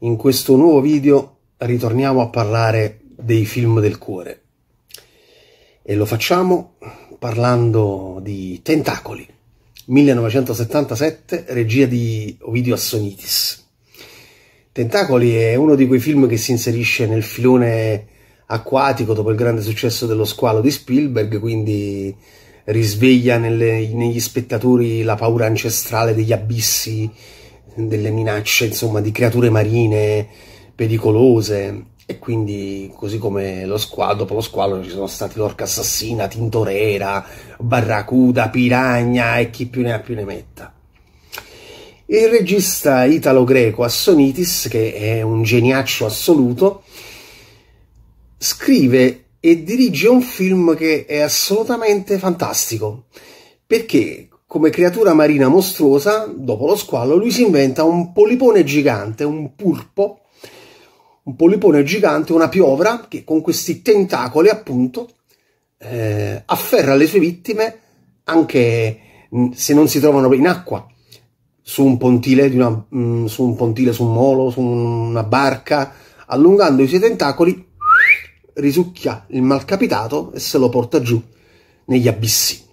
In questo nuovo video ritorniamo a parlare dei film del cuore e lo facciamo parlando di Tentacoli, 1977, regia di Ovidio Assonitis. Tentacoli è uno di quei film che si inserisce nel filone acquatico dopo il grande successo dello squalo di Spielberg, quindi risveglia nelle, negli spettatori la paura ancestrale degli abissi, delle minacce, insomma, di creature marine pericolose. E quindi, così come lo squalo, dopo lo squalo ci sono stati l'orca assassina, tintorera, barracuda, piragna e chi più ne ha più ne metta. Il regista italo-greco Assonitis, che è un geniaccio assoluto, scrive e dirige un film che è assolutamente fantastico, perché come creatura marina mostruosa, dopo lo squalo, lui si inventa un polipone gigante, un purpo, un polipone gigante, una piovra, che con questi tentacoli appunto eh, afferra le sue vittime anche se non si trovano in acqua, su un pontile, una, mh, mm, su un pontile, su un molo, su una barca, allungando i suoi tentacoli risucchia il malcapitato e se lo porta giù negli abissi.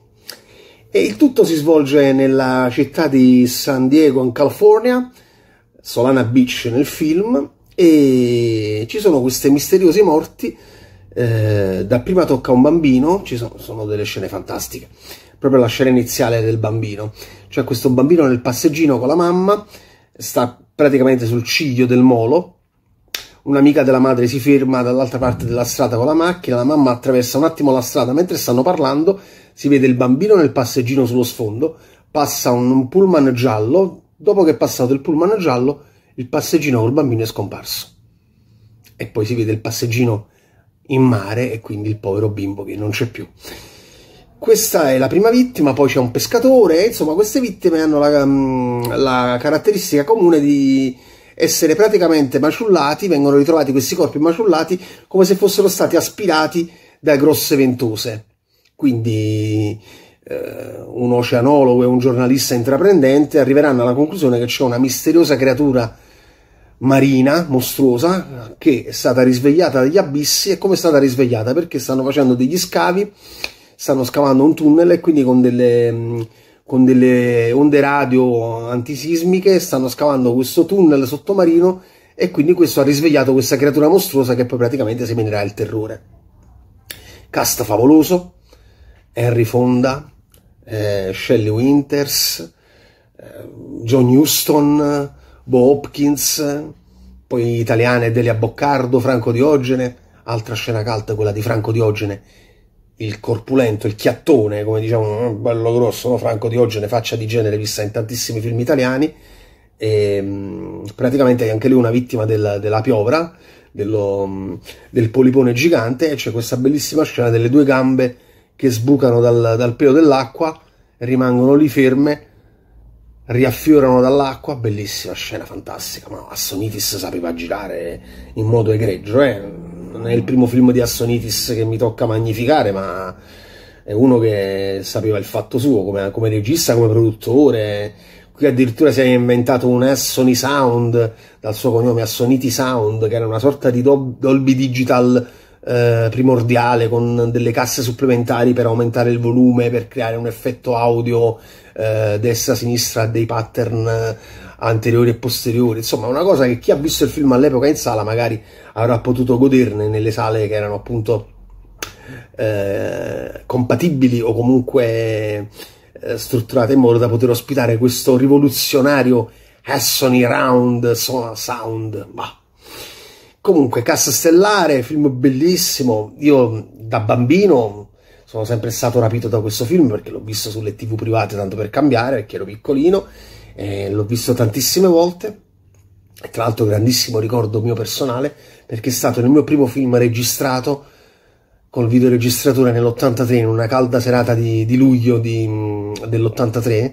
E il tutto si svolge nella città di San Diego in California, Solana Beach nel film, e ci sono queste misteriose morti. Eh, dapprima tocca un bambino, ci sono, sono delle scene fantastiche, proprio la scena iniziale del bambino. C'è questo bambino nel passeggino con la mamma, sta praticamente sul ciglio del molo, un'amica della madre si ferma dall'altra parte della strada con la macchina, la mamma attraversa un attimo la strada mentre stanno parlando, si vede il bambino nel passeggino sullo sfondo, passa un, pullman giallo, dopo che è passato il pullman giallo, il passeggino col bambino è scomparso. E poi si vede il passeggino in mare e quindi il povero bimbo che non c'è più. Questa è la prima vittima, poi c'è un pescatore, insomma queste vittime hanno la, mm, la caratteristica comune di essere praticamente maciullati, vengono ritrovati questi corpi maciullati come se fossero stati aspirati da grosse ventose. Quindi eh, un oceanologo e un giornalista intraprendente arriveranno alla conclusione che c'è una misteriosa creatura marina, mostruosa, che è stata risvegliata dagli abissi e come è stata risvegliata? Perché stanno facendo degli scavi, stanno scavando un tunnel e quindi con delle con delle onde radio antisismiche, stanno scavando questo tunnel sottomarino e quindi questo ha risvegliato questa creatura mostruosa che poi praticamente seminerà il terrore. Cast favoloso, Henry Fonda, eh, Shelley Winters, eh, John Huston, Bo Hopkins, poi italiane Delia Boccardo, Franco Diogene, altra scena calda quella di Franco Diogene il corpulento, il chiattone, come diciamo, bello grosso, no? Franco Diogene, faccia di genere vista in tantissimi film italiani, e, ehm, praticamente è anche lui una vittima del, della piovra, dello, del polipone gigante, e c'è questa bellissima scena delle due gambe che sbucano dal, dal pelo dell'acqua, rimangono lì ferme, riaffiorano dall'acqua, bellissima scena, fantastica, ma Assonitis sapeva girare in modo egregio, eh? Non è il primo film di Assonitis che mi tocca magnificare, ma è uno che sapeva il fatto suo come, come regista, come produttore. Qui addirittura si è inventato un Assony Sound dal suo cognome Assoniti Sound, che era una sorta di Dolby Digital eh, primordiale con delle casse supplementari per aumentare il volume, per creare un effetto audio eh, destra-sinistra, dei pattern anteriori e posteriori, insomma una cosa che chi ha visto il film all'epoca in sala magari avrà potuto goderne nelle sale che erano appunto eh, compatibili o comunque eh, strutturate in modo da poter ospitare questo rivoluzionario Hassony Round Sound. Bah. Comunque, Cassa Stellare, film bellissimo. Io da bambino sono sempre stato rapito da questo film perché l'ho visto sulle tv private tanto per cambiare, perché ero piccolino eh, l'ho visto tantissime volte, e tra l'altro grandissimo ricordo mio personale, perché è stato il mio primo film registrato col videoregistratore nell'83, in una calda serata di, di luglio dell'83,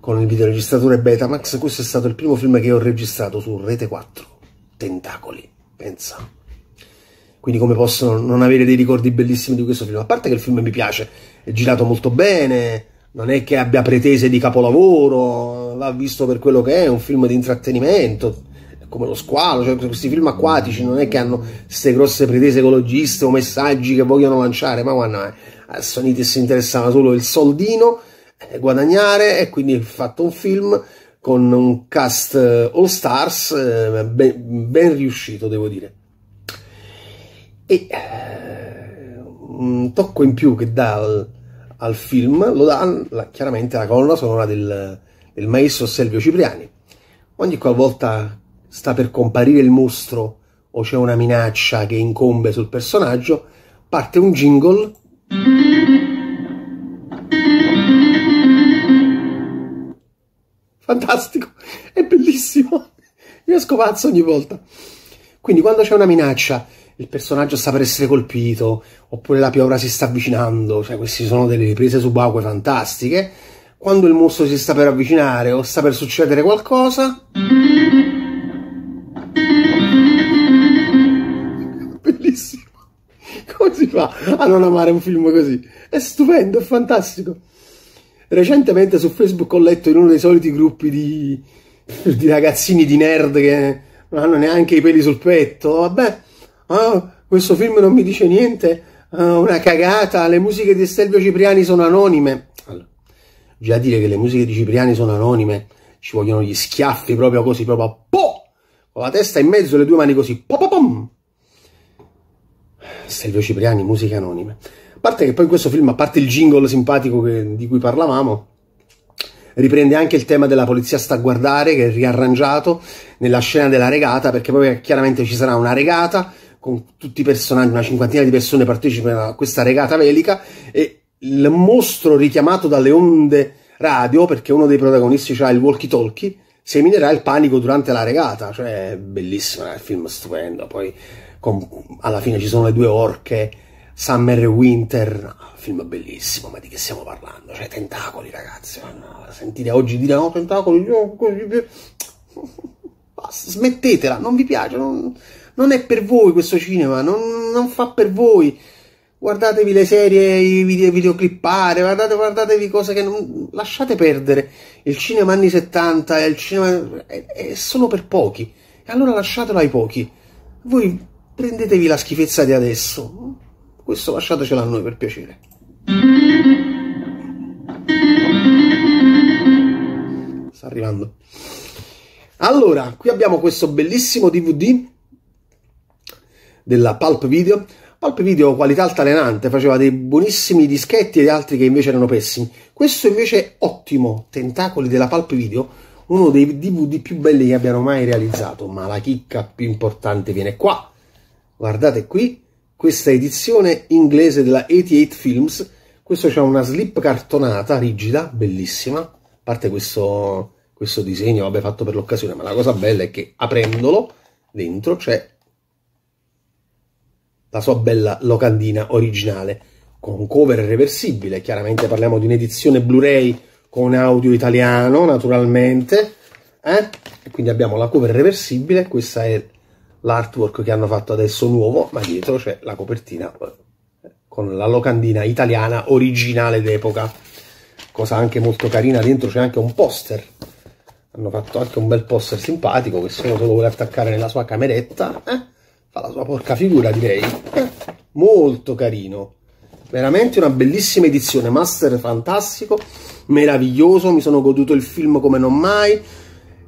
con il videoregistratore Betamax, questo è stato il primo film che ho registrato su Rete 4, Tentacoli, pensa. Quindi come possono non avere dei ricordi bellissimi di questo film? A parte che il film mi piace, è girato molto bene, non è che abbia pretese di capolavoro, va visto per quello che è, un film di intrattenimento, come lo squalo, cioè questi film acquatici non è che hanno queste grosse pretese ecologiste o messaggi che vogliono lanciare, ma guarda, eh, a Sonitis si interessava solo il soldino, eh, guadagnare e quindi ha fatto un film con un cast eh, all stars eh, ben, ben, riuscito, devo dire. E eh, un tocco in più che dà al, al film lo dà la, chiaramente la colonna sonora del, del maestro Selvio Cipriani. Ogni qualvolta sta per comparire il mostro o c'è una minaccia che incombe sul personaggio, parte un jingle. Fantastico, è bellissimo. Io scopazzo ogni volta. Quindi quando c'è una minaccia, il personaggio sta per essere colpito, oppure la piovra si sta avvicinando, cioè queste sono delle riprese subacquee fantastiche. Quando il mostro si sta per avvicinare o sta per succedere qualcosa... Come si fa a non amare un film così? È stupendo, è fantastico. Recentemente su Facebook ho letto in uno dei soliti gruppi di, di ragazzini di nerd che non hanno neanche i peli sul petto. Vabbè, oh, questo film non mi dice niente, oh, una cagata, le musiche di Stelvio Cipriani sono anonime. Allora, già dire che le musiche di Cipriani sono anonime, ci vogliono gli schiaffi proprio così, proprio po! Con la testa in mezzo e le due mani così, po, po, pom! Stelvio Cipriani, musiche anonime. Parte che poi in questo film, a parte il jingle simpatico che, di cui parlavamo, riprende anche il tema della polizia sta a guardare, che è riarrangiato nella scena della regata, perché poi chiaramente ci sarà una regata con tutti i personaggi, una cinquantina di persone partecipano a questa regata velica e il mostro richiamato dalle onde radio, perché uno dei protagonisti ha il walkie-talkie, seminerà il panico durante la regata, cioè bellissimo, è un film stupendo, poi con, alla fine ci sono le due orche, Summer Winter, no, film bellissimo, ma di che stiamo parlando? Cioè, tentacoli, ragazzi, no, sentite oggi dire no, tentacoli, no, Basta, smettetela, non vi piace, non, non, è per voi questo cinema, non, non, fa per voi. Guardatevi le serie, i video, videoclippare, guardate, guardatevi cose che non... Lasciate perdere. Il cinema anni 70 è, cinema, è, è solo per pochi. E allora lasciatelo ai pochi. Voi prendetevi la schifezza di adesso. Questo lasciatecelo a noi per piacere. Sta arrivando. Allora, qui abbiamo questo bellissimo DVD della Pulp Video. Pulp Video qualità altalenante, faceva dei buonissimi dischetti e altri che invece erano pessimi. Questo invece è ottimo, Tentacoli della Pulp Video, uno dei DVD più belli che abbiano mai realizzato, ma la chicca più importante viene qua guardate qui questa edizione inglese della 88 Films. Questo c'è una slip cartonata rigida bellissima. A parte questo, questo disegno vabbè fatto per l'occasione ma la cosa bella è che aprendolo dentro c'è la sua bella locandina originale con cover reversibile chiaramente parliamo di un'edizione blu-ray con audio italiano naturalmente eh? quindi abbiamo la cover reversibile questa è l'artwork che hanno fatto adesso nuovo, ma dietro c'è la copertina eh, con la locandina italiana originale d'epoca. Cosa anche molto carina, dentro c'è anche un poster. Hanno fatto anche un bel poster simpatico che se uno se lo vuole attaccare nella sua cameretta, eh, fa la sua porca figura direi. Eh, molto carino. Veramente una bellissima edizione, master fantastico, meraviglioso, mi sono goduto il film come non mai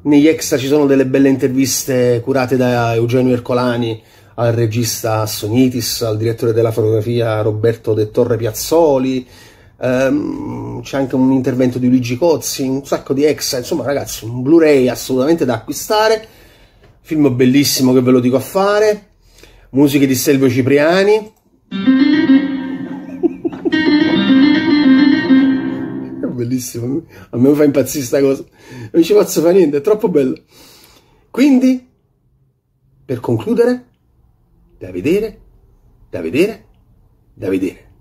negli extra ci sono delle belle interviste curate da Eugenio Ercolani al regista Assonitis, al direttore della fotografia Roberto De Torre Piazzoli, um, c'è anche un intervento di Luigi Cozzi, un sacco di extra, insomma ragazzi un Blu-ray assolutamente da acquistare, film bellissimo che ve lo dico a fare, musiche di Selvio Cipriani, bellissimo. A me fa impazzire sta cosa. Non ci posso fare niente, è troppo bello. Quindi, per concludere, da vedere, da vedere, da vedere.